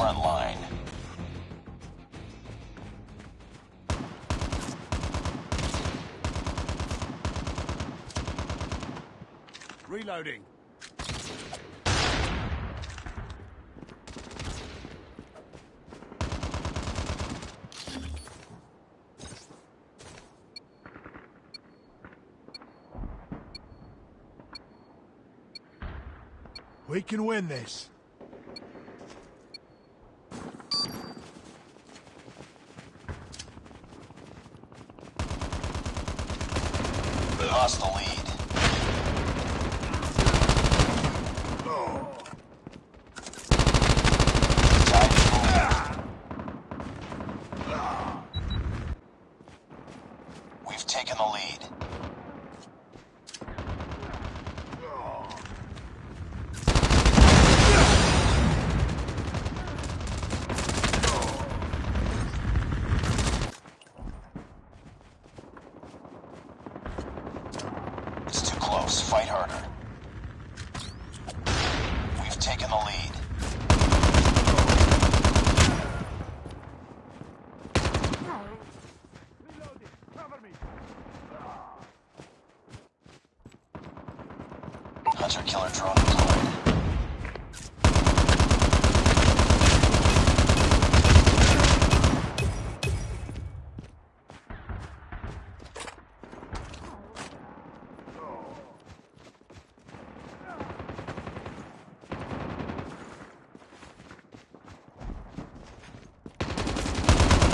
Frontline. Reloading. We can win this. Lead. We've taken the lead. Fight harder. We've taken the lead. Hunter killer drone deployed.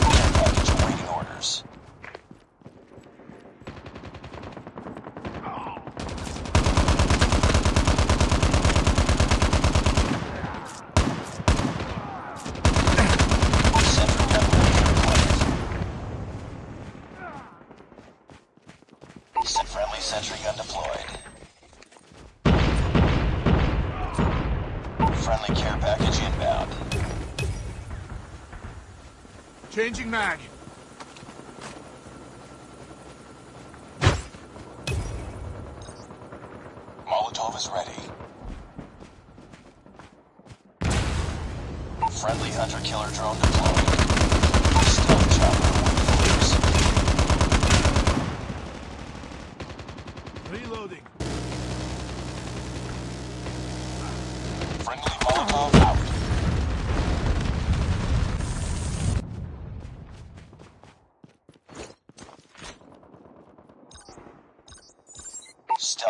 Care package awaiting orders. Sentry gun deployed. Sent friendly sentry gun deployed. Friendly care package inbound. Changing mag. Molotov is ready. Friendly hunter killer drone deployed. Stealth chopper waiting Reloading.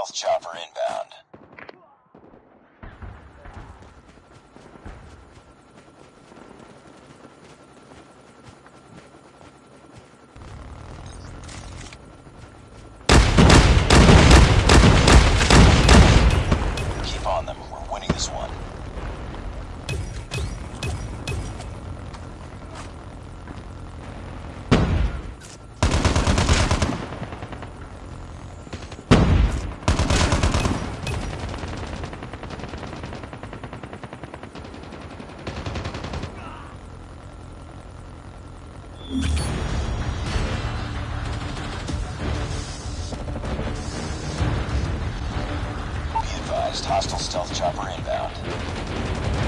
Stealth chopper inbound. Keep on them. We're winning this one. Hostile stealth chopper inbound.